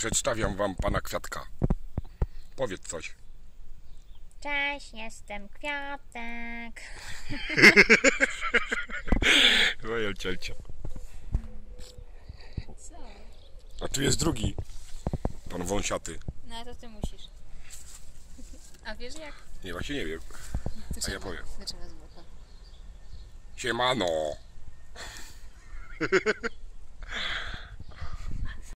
Przedstawiam wam pana Kwiatka. Powiedz coś. Cześć, jestem Kwiatek. Moja ciocia. Co? A tu jest drugi. Pan wąsiaty. No to ty musisz. A wiesz jak? Nie, właśnie nie wiem. A ja powiem. Zaczyna z boku. Siemano.